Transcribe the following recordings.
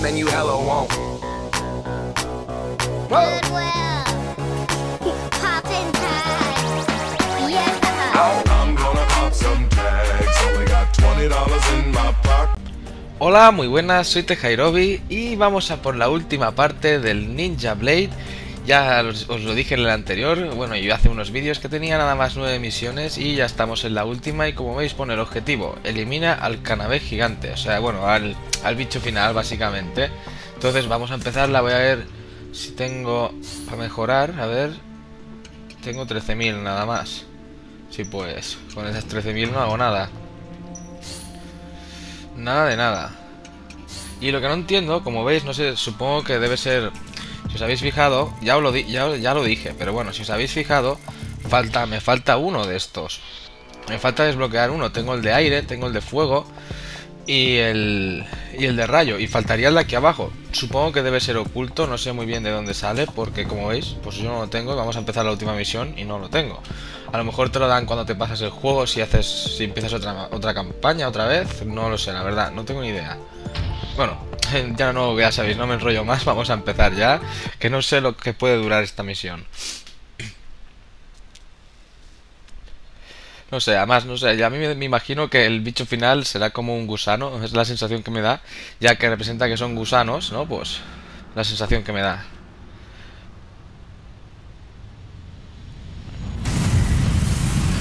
man, you hella won't. Goodwill. Poppin' tags. Yeah. I'm gonna pop some tags. Only got $20 in my pocket. Hola, muy buenas, soy Tejairobi y vamos a por la última parte del Ninja Blade. Ya os, lo dije en el anterior, bueno, yo hace unos vídeos que tenía nada más nueve misiones y ya estamos en la última y como veis pone el objetivo, elimina al canabé gigante, o sea, bueno, al, al bicho final básicamente. Entonces vamos a empezar, la voy a ver si tengo para mejorar, a ver, tengo 13.000 nada más. Sí, pues, con esas 13.000 no hago nada. Nada de nada. Y lo que no entiendo, como veis, no sé, supongo que debe ser... Si os habéis fijado, ya, os lo, di- ya, ya lo dije, pero bueno, si os habéis fijado, falta, me falta uno de estos. Me falta desbloquear uno. Tengo el de aire, tengo el de fuego y el, y el de rayo. Y faltaría el de aquí abajo. Supongo que debe ser oculto, no sé muy bien de dónde sale, porque como veis, pues yo no lo tengo. Vamos a empezar la última misión y no lo tengo. A lo mejor te lo dan cuando te pasas el juego, si haces, si empiezas otra, otra campaña otra vez, no lo sé, la verdad, no tengo ni idea. Bueno, ya no, ya sabéis, no me enrollo más, vamos a empezar ya, que no sé lo que puede durar esta misión. No sé, además, no sé, ya a mí me, imagino que el bicho final será como un gusano, es la sensación que me da, ya que representa que son gusanos, ¿no? Pues la sensación que me da.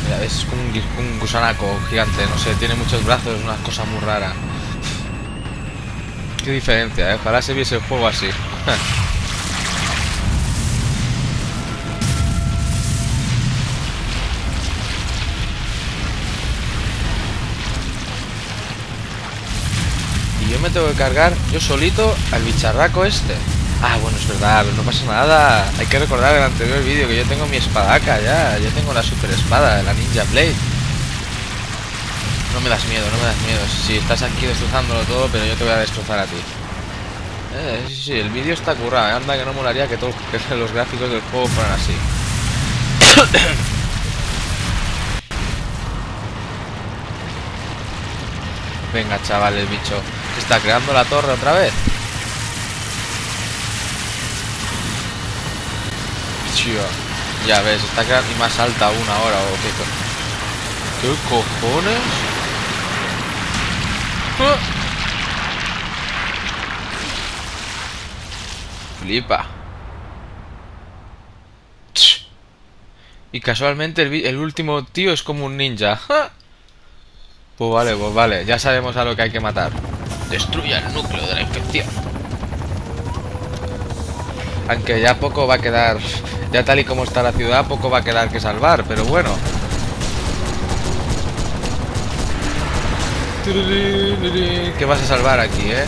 Mira, es como un, gusanaco gigante, no sé, tiene muchos brazos, una cosa muy rara. Qué diferencia, ¿eh? Ojalá se viese el juego así. Y yo me tengo que cargar yo solito al bicharraco este. Ah, bueno, es verdad, pero no pasa nada. Hay que recordar el anterior vídeo que yo tengo mi espadaca ya. Yo tengo la super espada, la Ninja Blade. No me das miedo, no me das miedo. Sí, estás aquí destrozándolo todo, pero yo te voy a destrozar a ti. Eh, sí, sí, el vídeo está currado. ¿eh? Anda que no molaría que, todo, que los gráficos del juego fueran así. Venga, chaval, el bicho. ¿Se está creando la torre otra vez? Ya ves, está creando y más alta aún ahora. ¿o qué, ¿Qué cojones? Flipa. Y casualmente el, último tío es como un ninja. ¡Ja! Pues vale, pues vale, ya sabemos a lo que hay que matar. Destruya el núcleo de la infección. Aunque ya poco va a quedar, ya tal y como está la ciudad, poco va a quedar que salvar, pero bueno. ¿Qué vas a salvar aquí, eh?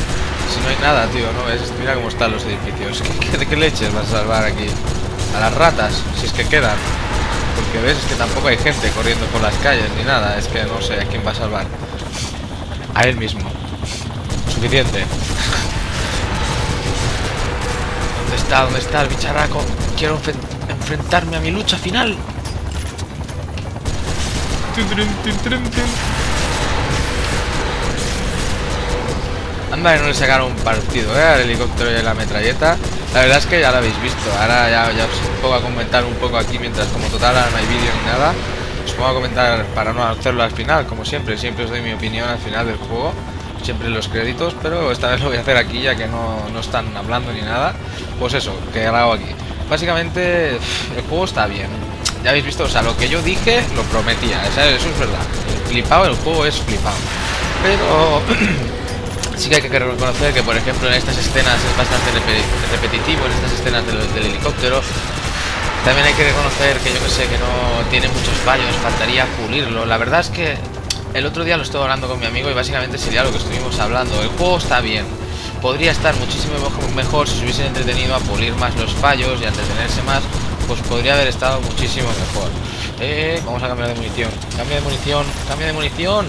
Si no hay nada, tío, ¿no ves? Mira cómo están los edificios. ¿Qué, leches vas a salvar aquí? A las ratas, si es que quedan. Porque ves, es que tampoco hay gente corriendo por las calles ni nada. Es que no sé a quién va a salvar. A él mismo. Suficiente. ¿Dónde está? ¿Dónde está el bicharraco? Quiero enfrentarme a mi lucha final. Anda no le sacaron un partido, ¿eh? Al helicóptero y la metralleta. La verdad es que ya lo habéis visto. Ahora ya, os pongo a comentar un poco aquí mientras como total ahora no hay vídeo ni nada. Os pongo a comentar para no hacerlo al final, como siempre. Siempre os doy mi opinión al final del juego. Siempre los créditos, pero esta vez lo voy a hacer aquí ya que no, no están hablando ni nada. Pues eso, que hago aquí. Básicamente el juego está bien. Ya habéis visto, o sea, lo que yo dije lo prometía. Eso es verdad. Flipado, el juego es flipado. Pero sí que hay que reconocer que, por ejemplo, en estas escenas es bastante repe- repetitivo, en estas escenas del, helicóptero. También hay que reconocer que yo que sé, que no tiene muchos fallos, faltaría pulirlo. La verdad es que el otro día lo estuve hablando con mi amigo y básicamente sería lo que estuvimos hablando. El juego está bien. Podría estar muchísimo mejor si se hubiesen entretenido a pulir más los fallos y a entretenerse más. Pues podría haber estado muchísimo mejor. Eh, vamos a cambiar de munición. Cambia de munición, cambia de munición.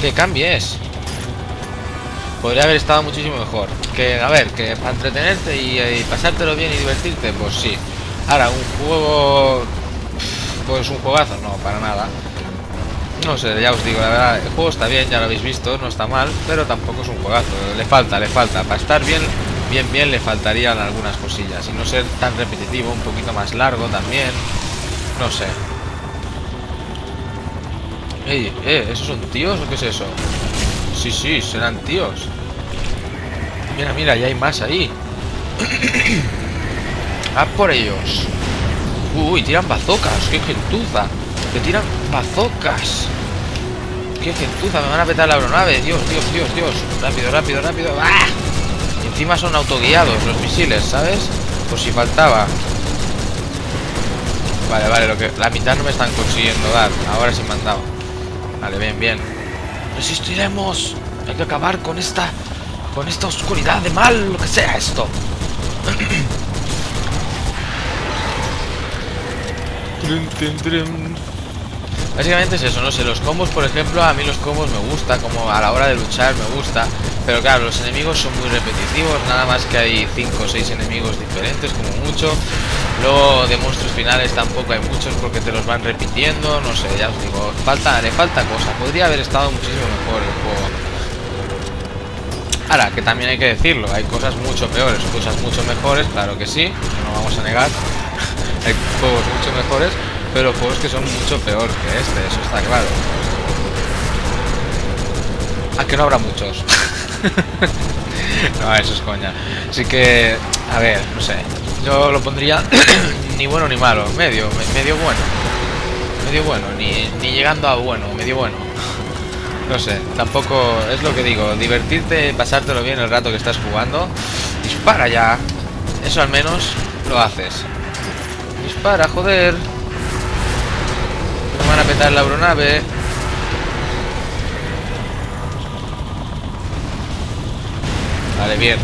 Que cambies podría haber estado muchísimo mejor. Que, a ver, que para entretenerte y, pasártelo bien y divertirte, pues sí. Ahora, un juego... Pues un juegazo, no, para nada. No sé, ya os digo, la verdad, el juego está bien, ya lo habéis visto, no está mal, pero tampoco es un juegazo. Le falta, le falta. Para estar bien, bien, bien, le faltarían algunas cosillas. Y no ser tan repetitivo, un poquito más largo también. No sé. Ey, eh, ¿esos son tíos o qué es eso? Sí, sí, serán tíos. Mira, mira, ya hay más ahí. ¡A por ellos! Uy, tiran bazocas, qué gentuza. Que tiran bazocas. Qué gentuza, me van a petar la aeronave. Dios, Dios, Dios, Dios. Rápido, rápido, rápido. ¡Ah! Y encima son autoguiados los misiles, ¿sabes? Por si faltaba. Vale, vale, lo que la mitad no me están consiguiendo dar. Ahora sí me han dado. Vale, bien, bien. Resistiremos. Hay que acabar con esta con esta oscuridad de mal, lo que sea esto. Básicamente es eso, no sé, los combos, por ejemplo, a mí los combos me gusta, como a la hora de luchar me gusta, pero claro, los enemigos son muy repetitivos, nada más que hay 5 o 6 enemigos diferentes, como mucho. Luego de monstruos finales tampoco hay muchos porque te los van repitiendo, no sé, ya os digo, falta, le falta cosa, podría haber estado muchísimo mejor el juego. Que también hay que decirlo, hay cosas mucho peores, cosas mucho mejores, claro que sí, no vamos a negar, hay juegos mucho mejores, pero juegos que son mucho peor que este, eso está claro. Aunque no habrá muchos. no, eso es coña. Así que, a ver, no sé. Yo lo pondría ni bueno ni malo, medio, medio bueno. Medio bueno, ni llegando a bueno, medio bueno. No sé, tampoco es lo que digo, divertirte, pasártelo bien el rato que estás jugando. Dispara ya. Eso al menos lo haces. Dispara, joder. Me van a petar la aeronave. Vale, bien.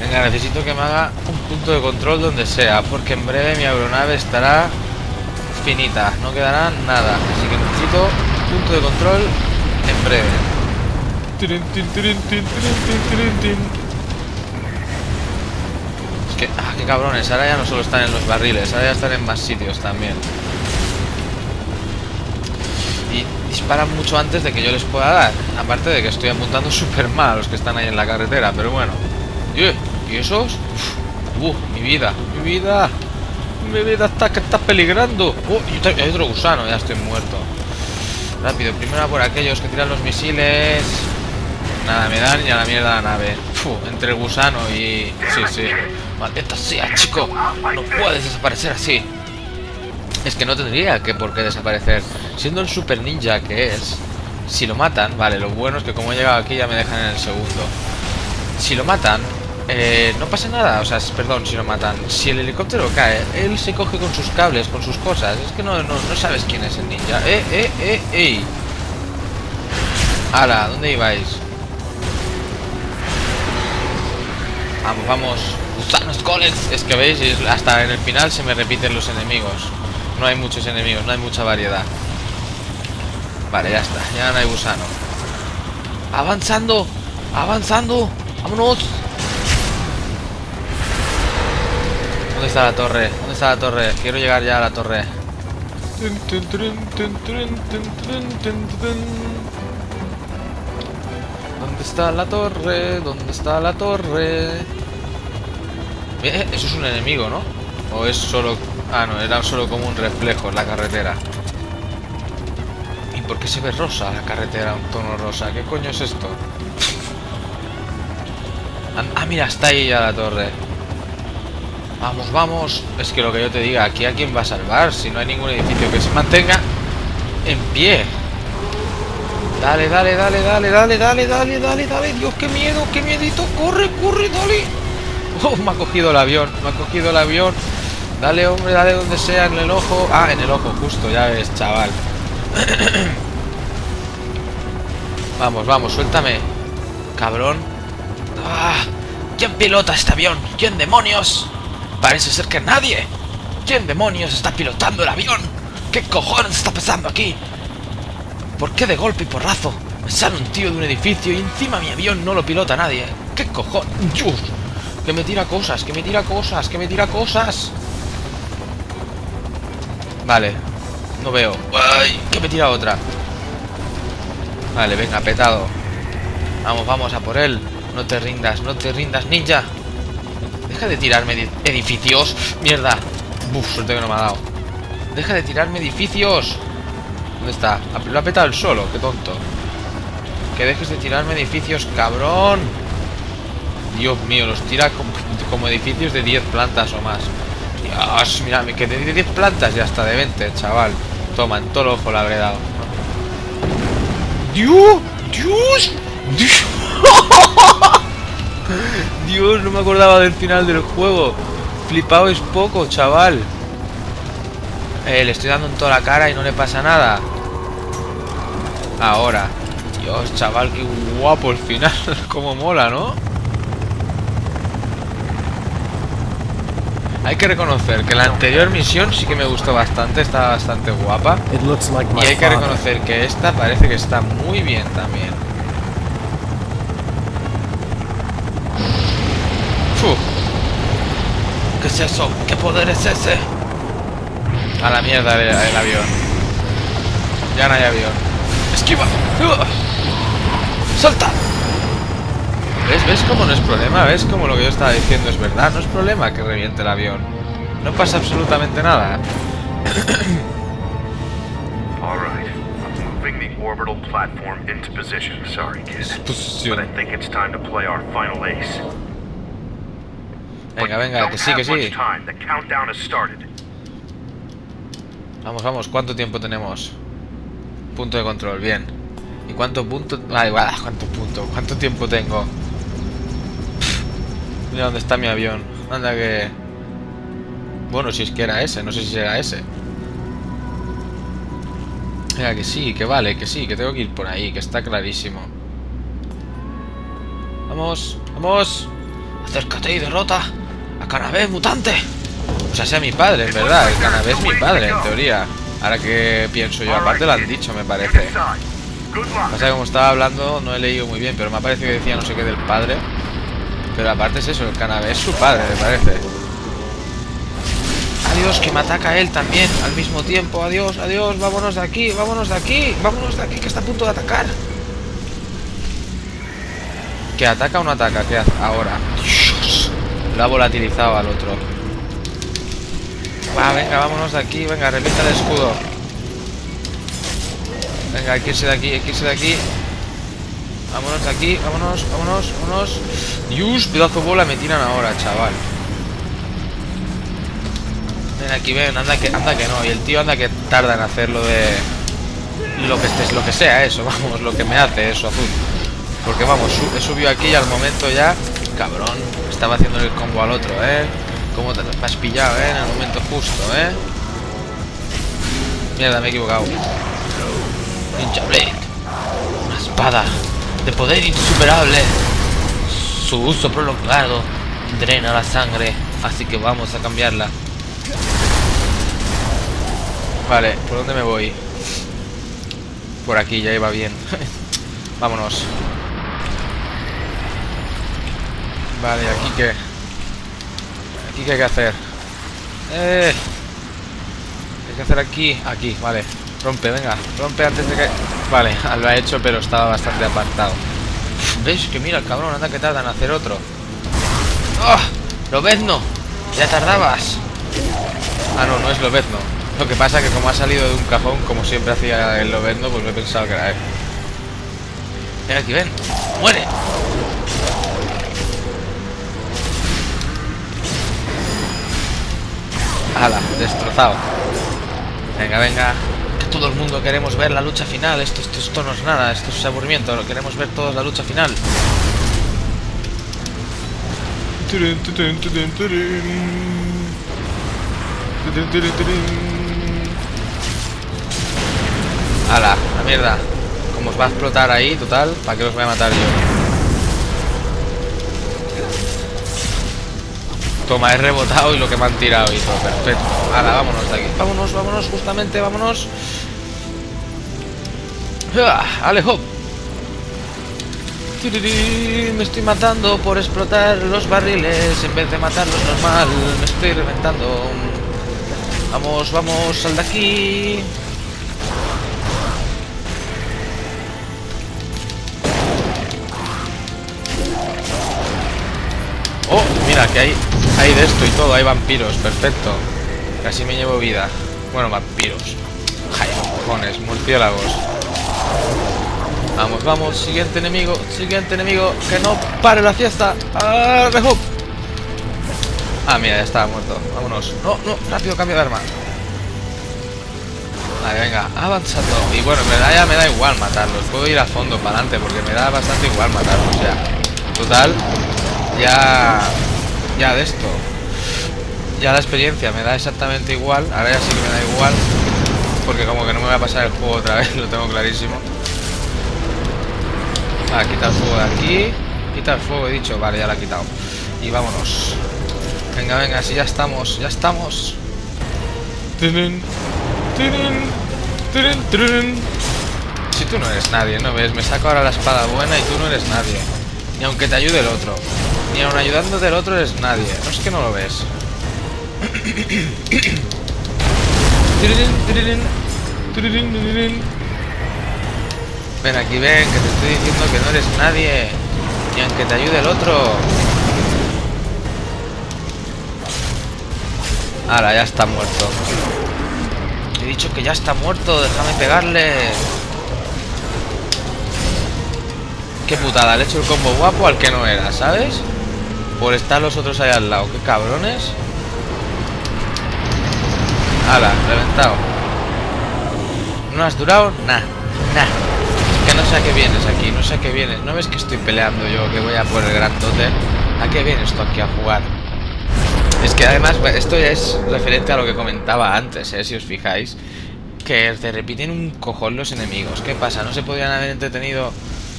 Venga, necesito que me haga un punto de control donde sea, porque en breve mi aeronave estará finita, no quedará nada. Así que necesito punto de control en breve. Es que, ah, qué cabrones, ahora ya no solo están en los barriles, ahora ya están en más sitios también. Y disparan mucho antes de que yo les pueda dar. Aparte de que estoy apuntando súper mal a los que están ahí en la carretera, pero bueno. ¿Y esos? Uh, mi vida, mi vida. Mi vida está que está peligrando. Oh, y hay otro gusano, ya estoy muerto. Rápido, primero por aquellos que tiran los misiles. Nada, me dan y a la mierda la nave. entre el gusano y... Sí, sí. Maldita sea, chico. No puedes desaparecer así. Es que no tendría que por qué desaparecer. Siendo el super ninja que es, si lo matan, vale, lo bueno es que como he llegado aquí ya me dejan en el segundo. Si lo matan, eh, no pasa nada, o sea, perdón si lo matan. Si el helicóptero cae, él se coge con sus cables, con sus cosas. Es que no, no, no sabes quién es el ninja. Eh, eh, eh, eh. Ala, ¿dónde ibais? Vamos, vamos. Gusanos Collins. Es que veis, hasta en el final se me repiten los enemigos. No hay muchos enemigos, no hay mucha variedad. Vale, ya está, ya no hay gusano. Avanzando, avanzando. Vámonos. ¿Dónde está la torre? ¿Dónde está la torre? Quiero llegar ya a la torre. ¿Dónde está la torre? ¿Dónde está la torre? Eh, eso es un enemigo, ¿no? ¿O es solo...? Ah, no, era solo como un reflejo en la carretera. ¿Y por qué se ve rosa la carretera? Un tono rosa. ¿Qué coño es esto? Ah, mira, está ahí ya la torre. Vamos, vamos. Es que lo que yo te diga, aquí a quién va a salvar si no hay ningún edificio que se mantenga en pie. Dale, dale, dale, dale, dale, dale, dale, dale, dale. Dios, qué miedo, qué miedito. Corre, corre, dale. Oh, me ha cogido el avión, me ha cogido el avión. Dale, hombre, dale donde sea, en el ojo. Ah, en el ojo, justo, ya ves, chaval. vamos, vamos, suéltame. Cabrón. Ah, ¿Quién pilota este avión? ¿Quién demonios? Parece ser que nadie. ¿Quién demonios está pilotando el avión? ¿Qué cojones está pasando aquí? ¿Por qué de golpe y porrazo me sale un tío de un edificio y encima mi avión no lo pilota nadie? ¿Qué cojones? Que me tira cosas, que me tira cosas, que me tira cosas. Vale. No veo. ¡Ay! Que me tira otra. Vale, venga, petado. Vamos, vamos a por él. No te rindas, no te rindas, ninja. Deja de tirarme edi- edificios. Mierda. Buf, suerte que no me ha dado. Deja de tirarme edificios. ¿Dónde está? Ah, Lo ha petado el solo, qué tonto. Que dejes de tirarme edificios, cabrón. Dios mío, los tira como, edificios de 10 plantas o más. Dios, mira, quedé de 10 plantas y hasta de 20, chaval. Toma, en todo el ojo le habré dado. ¡Dios! ¡Dios! ¡Dios! Dios, no me acordaba del final del juego. Flipado es poco, chaval. Eh, le estoy dando en toda la cara y no le pasa nada. Ahora. Dios, chaval, qué guapo el final. Como mola, ¿no? Hay que reconocer que la anterior misión sí que me gustó bastante, estaba bastante guapa. Y hay que reconocer que esta parece que está muy bien también. ¿Qué es eso? ¿Qué poder es ese? A la mierda el, el avión. Ya no hay avión. Esquiva. ¡Salta! ¿Ves? ¿Ves cómo no es problema? ¿Ves cómo lo que yo estaba diciendo es verdad? No es problema que reviente el avión. No pasa absolutamente nada. The orbital platform into position. Sorry, kid. But I think it's time to play our final ace. Venga, venga, que sí, que sí. Vamos, vamos, ¿cuánto tiempo tenemos? Punto de control, bien. ¿Y cuánto punto? Ah, igual, ¿cuánto punto? ¿Cuánto tiempo tengo? Pff, Mira dónde está mi avión. Anda que... Bueno, si es que era ese, no sé si era ese. Venga, que sí, que vale, que sí, que tengo que ir por ahí, que está clarísimo. Vamos, vamos. Acércate y derrota a Canabé mutante. O sea, sea mi padre, en verdad. El Canabé es mi padre, en teoría. Ahora que pienso yo, aparte lo han dicho, me parece. Pasa que como estaba hablando, no he leído muy bien, pero me ha parecido que decía no sé qué del padre. Pero aparte es eso, el Canabé es su padre, me parece. Adiós, que me ataca él también al mismo tiempo. Adiós, adiós, vámonos de aquí, vámonos de aquí, vámonos de aquí, que está a punto de atacar. ¿Que ataca o no ataca? ¿Qué hace ahora? Lo ha volatilizado al otro. Va, venga, vámonos de aquí, venga, revienta el escudo. Venga, hay que irse de aquí, hay que irse de aquí. Vámonos de aquí, vámonos, vámonos, vámonos. Dios, pedazo de bola me tiran ahora, chaval. Ven aquí, ven, anda que, anda que no. Y el tío anda que tarda en hacer lo de... Lo que estés, lo que sea eso, vamos, lo que me hace eso, azul. Porque vamos, he subido aquí y al momento ya... Cabrón, estaba haciendo el combo al otro, ¿eh? ¿Cómo te has pillado, eh? En el momento justo, ¿eh? Mierda, me he equivocado. Ninja Blade. Una espada de poder insuperable. Su uso prolongado drena la sangre, así que vamos a cambiarla. Vale, ¿por dónde me voy? Por aquí, ya iba bien. Vámonos. Vale, ¿aquí qué? ¿Aquí qué hay que hacer? Eh... ¿Qué hay que hacer aquí? Aquí, vale. Rompe, venga. Rompe antes de que... Vale, lo ha hecho, pero estaba bastante apartado. ¿Ves? Que mira, el cabrón, anda que tarda en hacer otro. ¡Ah! ¡Lobezno! ¡Ya tardabas! Ah, no, no es Lobezno. Lo que pasa es que como ha salido de un cajón, como siempre hacía el Lobezno, pues me he pensado que era él. Ven aquí, ven. ¡Muere! ¡Hala! Destrozado. Venga, venga. Que todo el mundo queremos ver la lucha final. Esto, esto, esto no es nada, esto es aburrimiento. Lo queremos ver todos la lucha final. ¡Hala! La mierda. Como os va a explotar ahí, total, ¿para qué los voy a matar yo? Toma, he rebotado y lo que me han tirado y. Perfecto. Ahora, vámonos de aquí. Vámonos, vámonos, justamente, vámonos. Ah, ¡Alejo! Me estoy matando por explotar los barriles en vez de matarlos normal. Me estoy reventando. Vamos, vamos, sal de aquí. Oh, mira, que hay hay de esto y todo, hay vampiros, perfecto. Casi me llevo vida. Bueno, vampiros. Ay, cojones, murciélagos. Vamos, vamos, siguiente enemigo, siguiente enemigo, que no pare la fiesta. ¡Ah! Ah, mira, ya estaba muerto. Vámonos. No, no, rápido, cambio de arma. Vale, venga, avanzando. Y bueno, en verdad ya me da igual matarlos. Puedo ir a fondo para adelante porque me da bastante igual matarlos ya. Total, ya. Ya de esto. Ya la experiencia me da exactamente igual. Ahora ya sí que me da igual. Porque como que no me va a pasar el juego otra vez, lo tengo clarísimo. Va, quita el fuego de aquí. Quita el fuego, he dicho. Vale, ya lo ha quitado. Y vámonos. Venga, venga, si ya estamos, ya estamos. Si tú no eres nadie, ¿no ves? Me saco ahora la espada buena y tú no eres nadie. Ni aunque te ayude el otro. Ni aun ayudándote el otro eres nadie. No es que no lo ves. Ven aquí, ven, que te estoy diciendo que no eres nadie. Ni aunque te ayude el otro. Ahora, ya está muerto. He dicho que ya está muerto, déjame pegarle. Qué putada, le he hecho el combo guapo al que no era, ¿sabes? Por estar los otros ahí al lado, qué cabrones. Hala, reventado. ¿No has durado? Nah, nah. Es que no sé a qué vienes aquí, no sé a qué vienes. ¿No ves que estoy peleando yo, que voy a por el grandote? ¿A qué vienes tú aquí a jugar? Es que además, esto ya es referente a lo que comentaba antes, ¿eh? si os fijáis. Que se repiten un cojón los enemigos. ¿Qué pasa? ¿No se podrían haber entretenido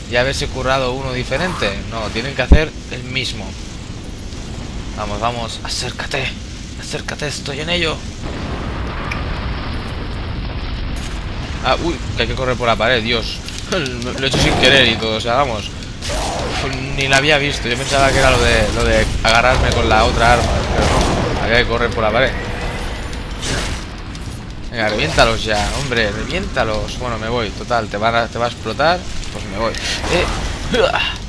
y haberse currado uno diferente? No, tienen que hacer el mismo. Vamos, vamos, acércate. Acércate, estoy en ello. Ah, uy, que hay que correr por la pared, Dios. Lo he hecho sin querer y todo, o sea, vamos. Pues ni la había visto, yo pensaba que era lo de, lo de agarrarme con la otra arma, pero no, había que correr por la pared. Venga, reviéntalos ya, hombre, reviéntalos. Bueno, me voy, total, te, van a, te va a explotar, pues me voy. Eh.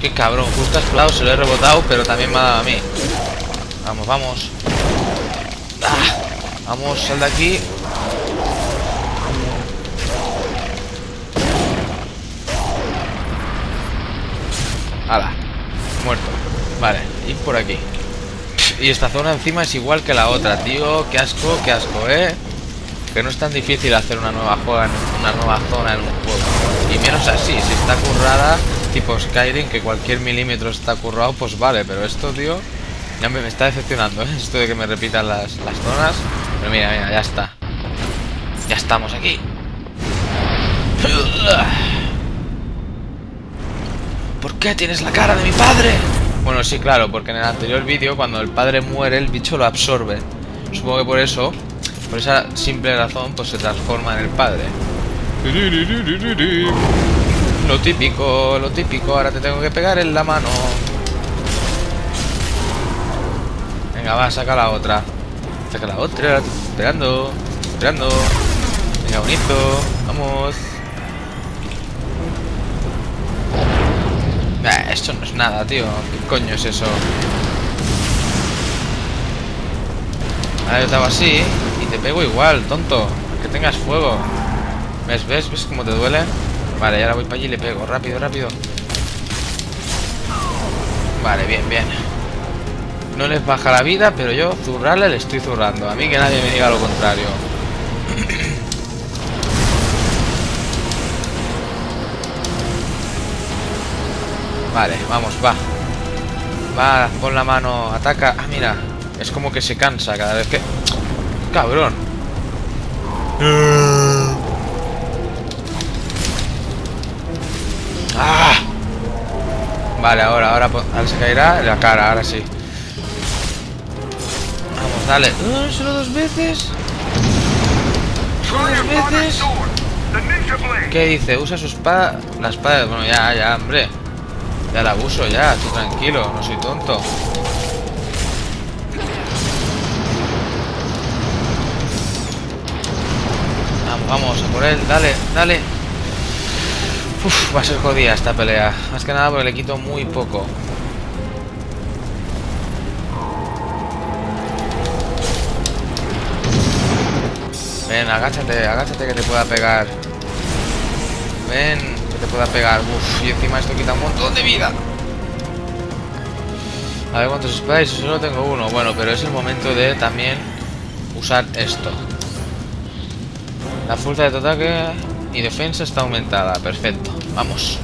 Qué cabrón, justo ha explotado, se lo he rebotado, pero también me ha dado a mí. Vamos, vamos. Ah, vamos, sal de aquí. Hala, muerto. Vale, ir por aquí. Y esta zona encima es igual que la otra, tío. Qué asco, qué asco, ¿eh? Que no es tan difícil hacer una nueva, juega una nueva zona en un juego. Y menos así, si está currada, tipo Skyrim, que cualquier milímetro está currado, pues vale. Pero esto, tío, ya me, está decepcionando, ¿eh? Esto de que me repitan las, las zonas. Pero mira, mira, ya está. Ya estamos aquí. ¿Por qué tienes la cara de mi padre? Bueno, sí, claro, porque en el anterior vídeo, cuando el padre muere, el bicho lo absorbe. Supongo que por eso, por esa simple razón, pues se transforma en el padre. Lo típico, lo típico, ahora te tengo que pegar en la mano. Venga, va, saca la otra. Saca la otra, esperando, esperando. Venga, bonito, vamos. Esto no es nada, tío. ¿Qué coño es eso? Ahora yo te hago así y te pego igual, tonto. Que tengas fuego. ¿Ves? ¿Ves? ¿Ves cómo te duele? Vale, ahora voy para allí y le pego. Rápido, rápido. Vale, bien, bien. No les baja la vida, pero yo zurrarle le estoy zurrando. A mí que nadie me diga lo contrario. Vale, vamos, va. Va, pon la mano, ataca. Ah, mira. Es como que se cansa cada vez que... Cabrón. Ah. Vale, ahora, ahora, ahora se caerá la cara, ahora sí. Vamos, dale. ¿Solo dos veces? ¿Solo dos veces? ¿Qué dice? Usa su espada. La espada. Bueno, ya, ya, hombre. Ya la uso, ya. Estoy tranquilo. No soy tonto. Vamos, vamos a por él. Dale, dale. Va a ser jodida esta pelea. Más que nada porque le quito muy poco. Ven, agáchate, agáchate que te pueda pegar. Ven, que te pueda pegar. Uf, y encima esto quita un montón de vida. A ver cuántos esperáis, solo tengo uno. Bueno, pero es el momento de también usar esto. La fuerza de tu ataque y defensa está aumentada. Perfecto. Vamos.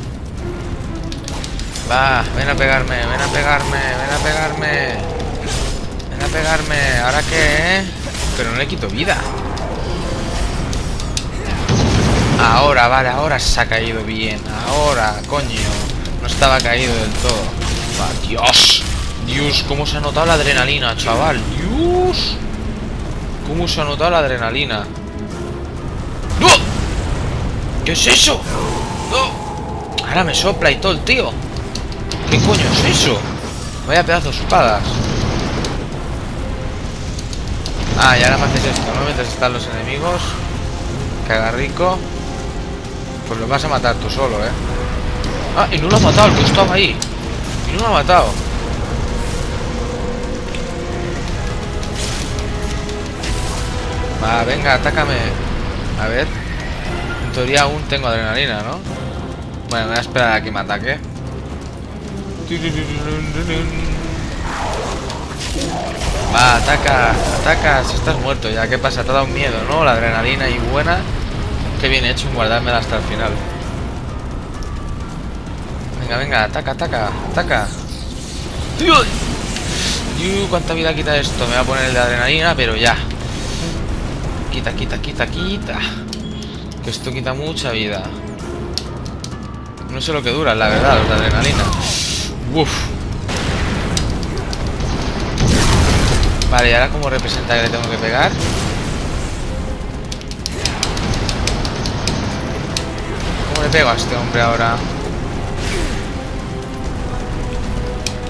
Va, ven a pegarme, ven a pegarme, ven a pegarme. Ven a pegarme. ¿Ahora qué, eh? Pero no le quito vida. Ahora, vale, ahora se ha caído bien. Ahora, coño. No estaba caído del todo. Va, Dios. Dios, cómo se ha notado la adrenalina, chaval. Dios. Cómo se ha notado la adrenalina. ¡No! ¿Qué es eso? ¡No! Ahora me sopla y todo el tío. ¿Qué coño es eso? Vaya pedazo de espadas. Ah, y ahora me haces esto, ¿no? Mientras están los enemigos. Haga rico. Pues lo vas a matar tú solo, ¿eh? Ah, y no lo ha matado, el que estaba ahí. Y no lo ha matado. Va, venga, atácame. A ver. En teoría aún tengo adrenalina, ¿no? Bueno, me voy a esperar a que me ataque. Va, ataca, ataca, si estás muerto ya, ¿qué pasa? Te ha dado miedo, ¿no? La adrenalina y buena. Qué bien hecho en guardármela hasta el final. Venga, venga, ataca, ataca, ataca. ¡Dios! Dios, ¿Cuánta vida quita esto? Me voy a poner el de adrenalina, pero ya. Quita, quita, quita, quita. Que esto quita mucha vida. No sé lo que dura, la verdad, de adrenalina. Uf. Vale, y ahora cómo representa que le tengo que pegar. ¿Cómo le pego a este hombre ahora?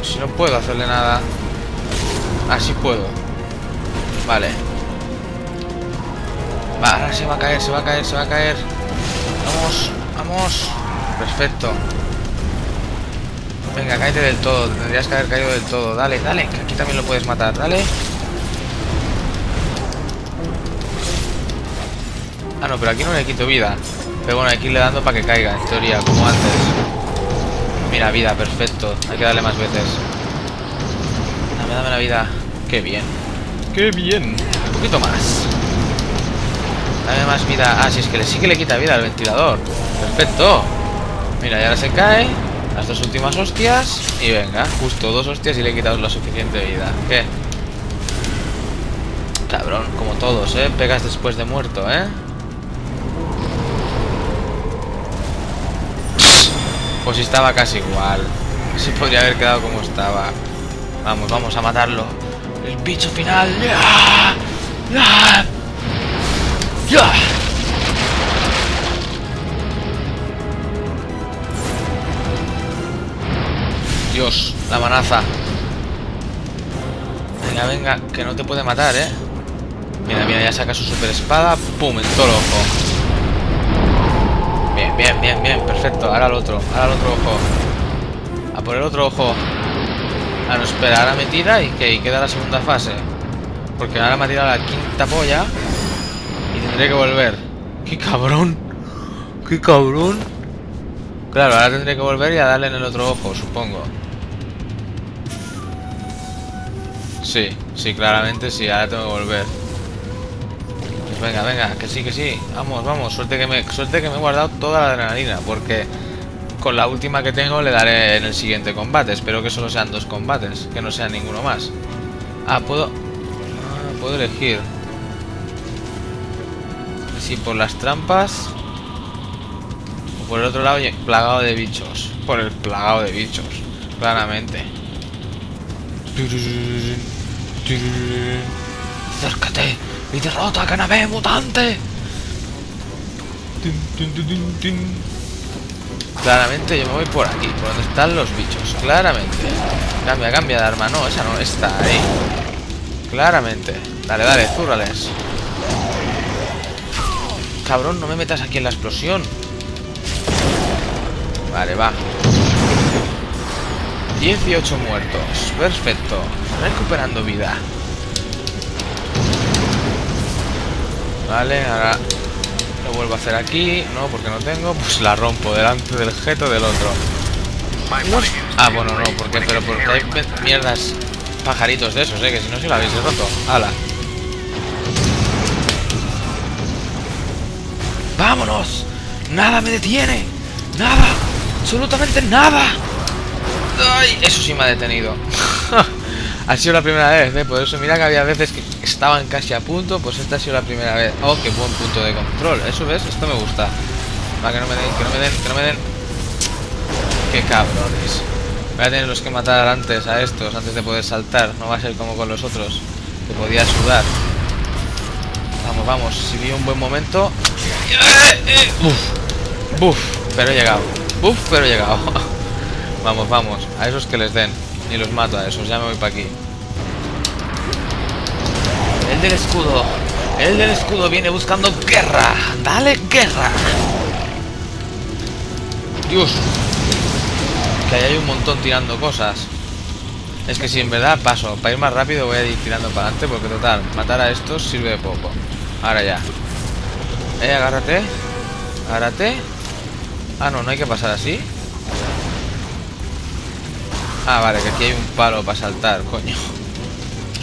Si no puedo hacerle nada. Así puedo. Vale. Va, ahora se va a caer, se va a caer, se va a caer. Vamos, vamos. Perfecto. Venga, cáete del todo. Tendrías que haber caído del todo. Dale, dale, que aquí también lo puedes matar. Dale. Ah, no, pero aquí no le quito vida. Pero bueno, hay que irle dando para que caiga, en teoría, como antes. Mira, vida, perfecto. Hay que darle más veces. Dame, dame la vida. Qué bien. Qué bien. Un poquito más. Dame más vida. Ah, si es que le sí que le quita vida al ventilador. Perfecto. Mira, y ahora se cae. Las dos últimas hostias. Y venga, justo dos hostias y le he quitado la suficiente vida. ¿Qué? Cabrón, como todos, ¿eh? Pegas después de muerto, ¿eh? Pues estaba casi igual. Así podría haber quedado como estaba. Vamos, vamos a matarlo. El bicho final. ¡Ya! ¡Ya! ¡Ya! Dios, la manaza. Venga, venga, que no te puede matar, ¿eh? Mira, mira, ya saca su super espada. ¡Pum! En todo el ojo. Bien, bien, bien, bien. Perfecto. Ahora el otro. Ahora el otro ojo. A por el otro ojo. Ah, no, espera. Ahora me tira y que queda la segunda fase. Porque ahora me ha tirado la quinta polla. Y tendré que volver. ¡Qué cabrón! ¡Qué cabrón! Claro, ahora tendré que volver y a darle en el otro ojo, supongo. Sí, sí, claramente sí, ahora tengo que volver. Pues venga, venga, que sí, que sí. Vamos, vamos, suerte que me, suerte que me he guardado toda la adrenalina, porque con la última que tengo le daré en el siguiente combate. Espero que solo sean dos combates, que no sea ninguno más. Ah, puedo. Ah, puedo elegir. Si por las trampas. O por el otro lado, plagado de bichos. Por el plagado de bichos, claramente. Acércate y derrota a Kaname mutante. Claramente yo me voy por aquí, por donde están los bichos. Claramente. Cambia, cambia de arma. No, esa no está ahí. Claramente. Dale, dale, zúrrales. Cabrón, no me metas aquí en la explosión. Vale, va. 18 muertos. Perfecto. Recuperando vida. Vale, ahora lo vuelvo a hacer aquí. No, porque no tengo. Pues la rompo delante del jeto del otro. Ah, bueno, no, porque, pero porque hay mierdas pajaritos de esos, eh, que si no se lo habéis roto. ¡Hala! ¡Vámonos! ¡Nada me detiene! ¡Nada! ¡Absolutamente nada! ¡Ay! Eso sí me ha detenido. ha sido la primera vez, ¿eh? Por eso mira que había veces que estaban casi a punto, pues esta ha sido la primera vez. ¡Oh, qué buen punto de control! Eso ves, esto me gusta. Va, que no me den, que no me den, que no me den. ¡Qué cabrones! Voy a tenerlos que matar antes a estos, antes de poder saltar. No va a ser como con los otros, que podía sudar. Vamos, vamos, si vi un buen momento. Buf, buf, pero he llegado. Buf, pero he llegado. vamos, vamos, a esos que les den. Ni los mato a esos, ya me voy para aquí. El del escudo. El del escudo viene buscando guerra. Dale guerra. Dios. Que ahí hay un montón tirando cosas. Es que si en verdad paso, para ir más rápido voy a ir tirando para adelante porque total, matar a estos sirve de poco. Ahora ya. Eh, agárrate. Agárrate. Ah, no, no hay que pasar así. Ah, vale, que aquí hay un palo para saltar, coño.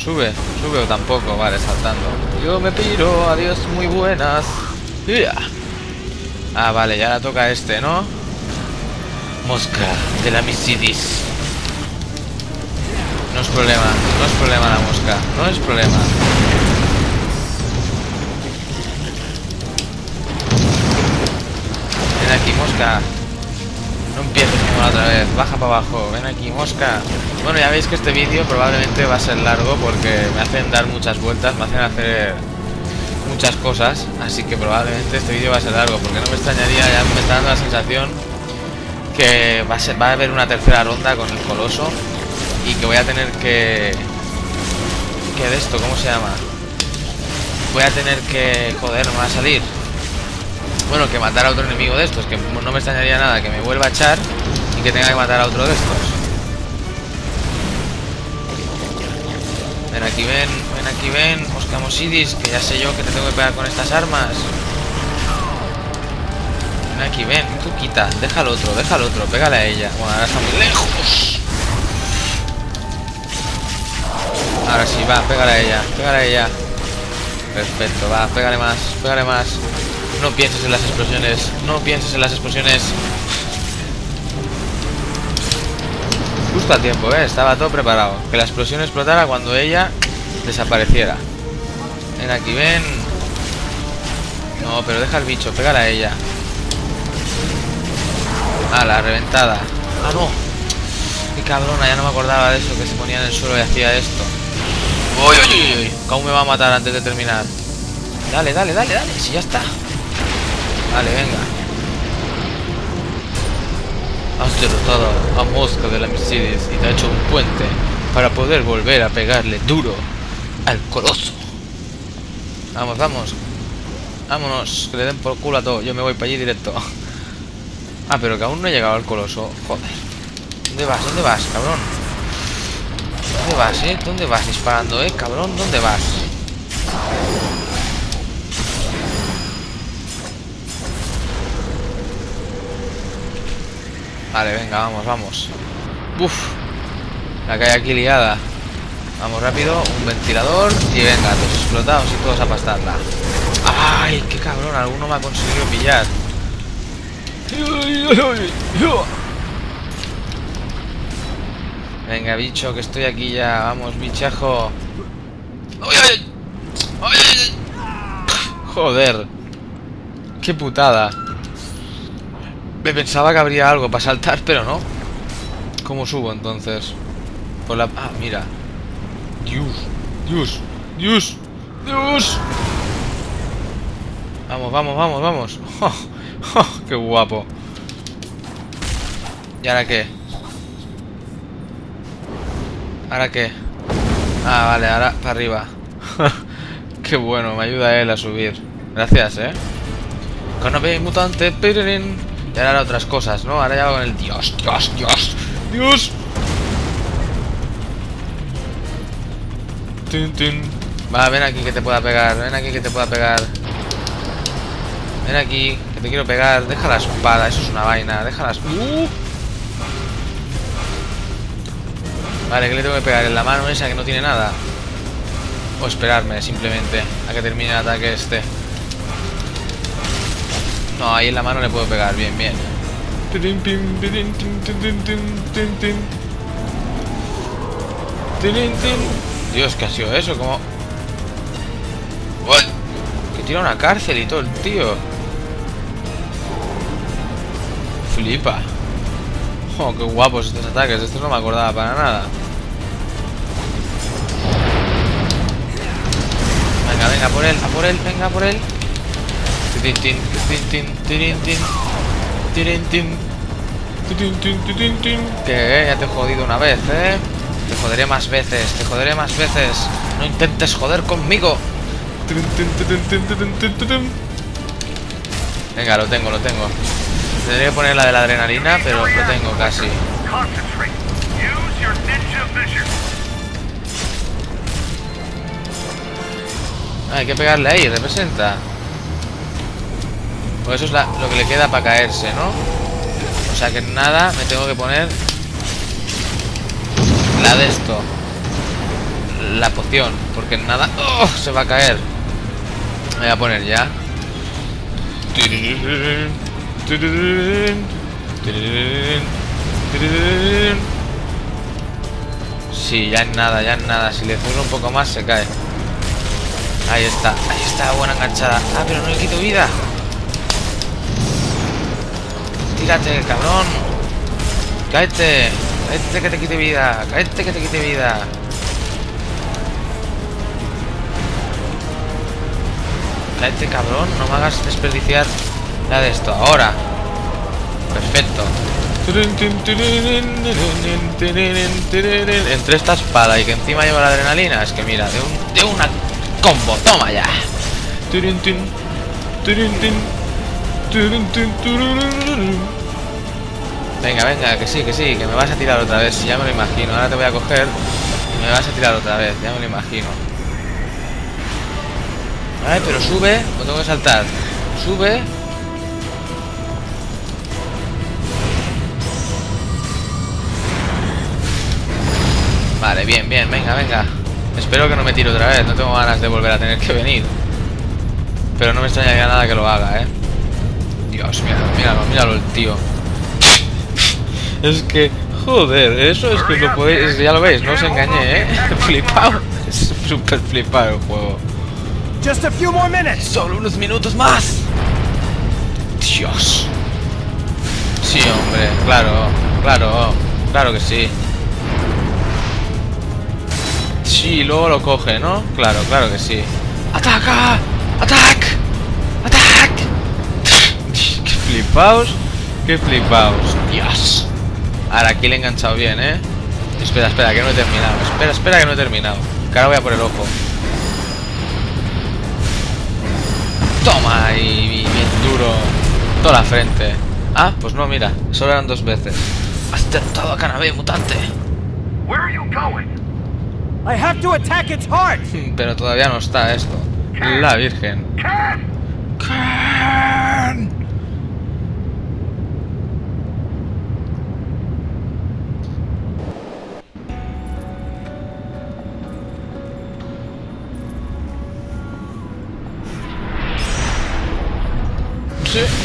Sube, sube o tampoco, vale, saltando. Yo me piro, adiós, muy buenas. Ya. Ah, vale, ya la toca este, ¿no? Mosca de la Misidis. No es problema, no es problema la mosca, no es problema. Ven aquí, mosca. No empieces como otra vez, baja para abajo, ven aquí, mosca. Bueno, ya veis que este vídeo probablemente va a ser largo porque me hacen dar muchas vueltas, me hacen hacer muchas cosas, así que probablemente este vídeo va a ser largo porque no me extrañaría, ya me está dando la sensación que va a, ser, va a haber una tercera ronda con el coloso y que voy a tener que... ¿Qué de esto? ¿Cómo se llama? Voy a tener que... Joder, no me va a salir. Bueno, que matar a otro enemigo de estos, que no me extrañaría nada que me vuelva a echar y que tenga que matar a otro de estos. Ven aquí, ven, ven aquí, ven, Oscamosidis, que ya sé yo que te tengo que pegar con estas armas. Ven aquí, ven, tú quita, deja al otro, deja al otro, pégale a ella. Bueno, ahora está muy lejos. Ahora sí, va, pégale a ella, pégale a ella. Perfecto, va, pégale más, pégale más. No pienses en las explosiones, no pienses en las explosiones. Justo a tiempo, ¿eh? Estaba todo preparado. Que la explosión explotara cuando ella desapareciera. Ven aquí, ven. No, pero deja el bicho, pégale a ella. Ah, la reventada. Ah, no. Qué cabrona, ya no me acordaba de eso, que se ponía en el suelo y hacía esto. Uy, uy, uy, uy. ¿Cómo me va a matar antes de terminar? Dale, dale, dale, dale, si ya está. Vale, venga. Has derrotado a Mosca de la Mercedes y te ha hecho un puente para poder volver a pegarle duro al coloso. Vamos, vamos. Vámonos, que le den por culo a todo. Yo me voy para allí directo. Ah, pero que aún no he llegado al coloso. Joder. ¿Dónde vas? ¿Dónde vas, cabrón? ¿Dónde vas, eh? ¿Dónde vas disparando, eh, cabrón? ¿Dónde vas? Vale, venga, vamos, vamos. Uf, la hay aquí liada. Vamos rápido, un ventilador y venga, todos explotados y todos a pastarla. ¡Ay, qué cabrón! Alguno me ha conseguido pillar. Venga, bicho, que estoy aquí ya. Vamos, bichajo. Joder. Qué putada. Me pensaba que habría algo para saltar, pero no. ¿Cómo subo entonces? Por la... Ah, mira. Dios, Dios, Dios, Dios. Vamos, vamos, vamos, vamos. Oh, oh, qué guapo. ¿Y ahora qué? ¿Ahora qué? Ah, vale, ahora para arriba. qué bueno, me ayuda él a subir. Gracias, eh. Cannabis mutante, piririn, Y ahora hará otras cosas, ¿no? Ahora ya va con el Dios, Dios, Dios, Dios. Tin, tin. Va, ven aquí que te pueda pegar, ven aquí que te pueda pegar. Ven aquí, que te quiero pegar. Deja la espada, eso es una vaina. Deja las... ¡Uh! Vale, que le tengo que pegar en la mano esa que no tiene nada. O esperarme simplemente a que termine el ataque este. No, ahí en la mano le puedo pegar, bien, bien. Dios, ¿qué ha sido eso? Como... Que tira una cárcel y todo el tío. Flipa. Oh, qué guapos estos ataques. Estos no me acordaba para nada. Venga, venga, por él, a por él, venga, por él. Que ya te he jodido una vez, ¿eh? Te joderé más veces, te joderé más veces. No intentes joder conmigo. Venga, lo tengo, lo tengo. Tendría que poner la de la adrenalina, pero lo tengo casi. Ah, hay que pegarle ahí, representa. Pues eso es lo que le queda para caerse, ¿no? O sea que nada me tengo que poner la de esto. La poción, porque nada ¡oh! se va a caer. Me voy a poner ya. Sí, ya en nada, ya en nada. Si le zurro un poco más se cae. Ahí está, ahí está, buena enganchada. Ah, pero no le quito vida. Tírate, cabrón. Cáete. Cáete que te quite vida. Cáete que te quite vida. Cáete, cabrón. No me hagas desperdiciar la de esto. Ahora. Perfecto. Entre esta espada y que encima lleva la adrenalina, es que mira, de, un, de una combo, toma ya. Venga, venga, que sí, que sí, que me vas a tirar otra vez, ya me lo imagino. Ahora te voy a coger y me vas a tirar otra vez, ya me lo imagino. Vale, pero sube, o tengo que saltar. Sube. Vale, bien, bien, venga, venga. Espero que no me tire otra vez, no tengo ganas de volver a tener que venir. Pero no me extrañaría nada que lo haga, ¿eh? Dios, míralo, míralo, míralo el tío. Es que, joder, eso es que lo podéis, ya lo veis, no os engañé, ¿eh? Flipado. Es súper flipado el juego. Just a few more minutes. Solo unos minutos más. Dios. Sí, hombre, claro, claro, claro que sí. Sí, luego lo coge, ¿no? Claro, claro que sí. ¡Ataca! ¡Atac! Flipaos! ¡Qué flipaos! ¡Dios! Ahora aquí le he enganchado bien, ¿eh? Espera, espera, que no he terminado. Espera, espera, que no he terminado. Que ahora voy a por el ojo. Toma, y, bien duro. Toda la frente. Ah, pues no, mira. Solo eran dos veces. Has derrotado a Cannabé, mutante. Where are you going? I have to attack its heart. Pero todavía no está esto. La Virgen. Sí,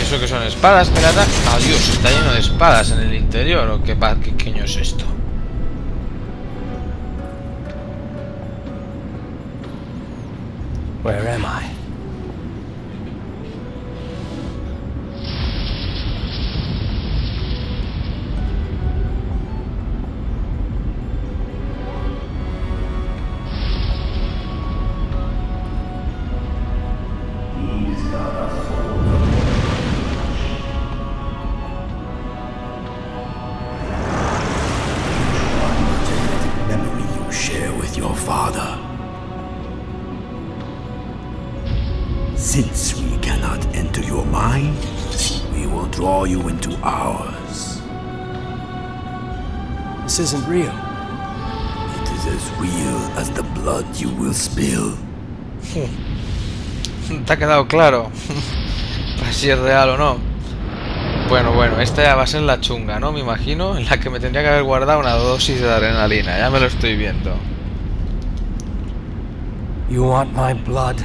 ¿eso que son espadas le atacan? ¡Ah! ¿Está lleno de espadas en el interior? ¿O qué pequeño es esto? Where am I? Blood you will spill. ¿Te ha quedado claro? si es real o no. Bueno, bueno, esta ya va a ser la chunga, ¿no? Me imagino, en la que me tendría que haber guardado una dosis de adrenalina. Ya me lo estoy viendo. You want my blood?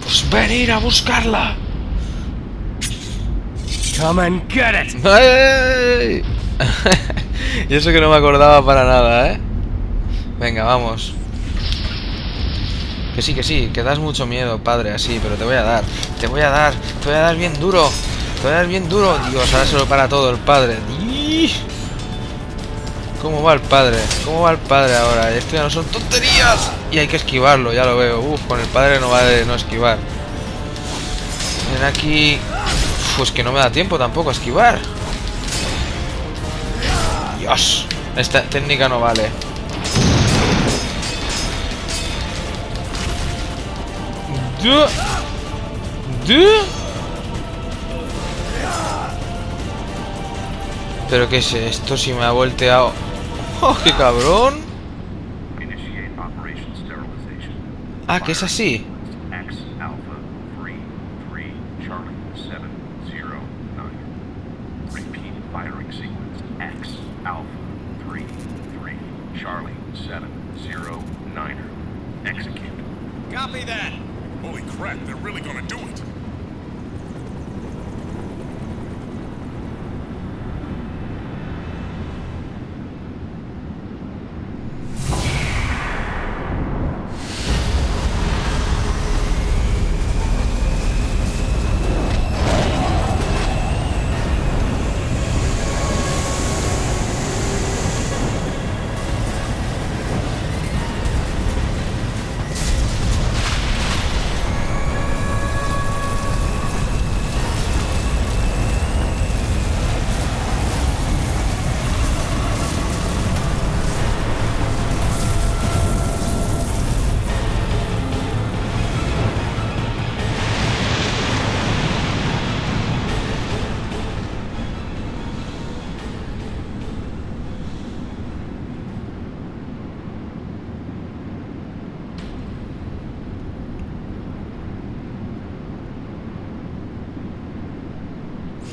Pues venir a buscarla. Come and get it! Y eso que no me acordaba para nada, ¿eh? Venga, vamos. Que sí, que sí, que das mucho miedo, padre, así, pero te voy a dar. Te voy a dar, te voy a dar bien duro. Te voy a dar bien duro. Dios, ahora se lo para todo el padre. ¿Cómo va el padre? ¿Cómo va el padre ahora? Esto ya no son tonterías. Y hay que esquivarlo, ya lo veo. Uf, con el padre no vale no esquivar. Ven aquí. Pues que no me da tiempo tampoco a esquivar. Dios. Esta técnica no vale. ¿Pero qué es esto? Si me ha volteado... ¡Oh, qué cabrón! Initiate Operation Sterilization. Ah, que es así. X Alpha 3 3 Charlie 709. Repeat firing sequence X Alpha 3 3 Charlie 709. Execute. Copy that! Crap, they're really gonna do it.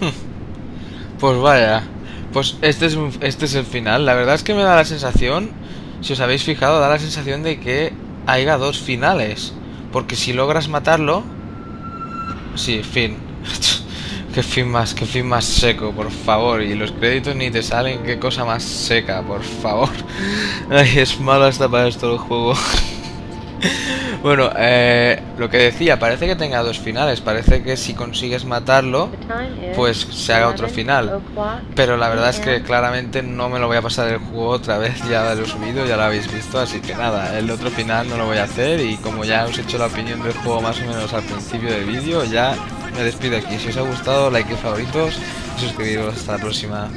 Pues vaya. Pues este es, este es el final. La verdad es que me da la sensación, si os habéis fijado, da la sensación de que haya dos finales. Porque si logras matarlo... Sí, fin. qué fin más, qué fin más seco, por favor. Y los créditos ni te salen, qué cosa más seca, por favor. Ay, es malo hasta para esto el juego. Bueno, eh, lo que decía, parece que tenga dos finales. Parece que si consigues matarlo, pues se haga otro final. Pero la verdad es que claramente no me lo voy a pasar el juego otra vez. Ya lo he subido, ya lo habéis visto. Así que nada, el otro final no lo voy a hacer. Y como ya os he hecho la opinión del juego más o menos al principio del vídeo, ya me despido aquí. Si os ha gustado, like y favoritos. Y suscribiros. Hasta la próxima.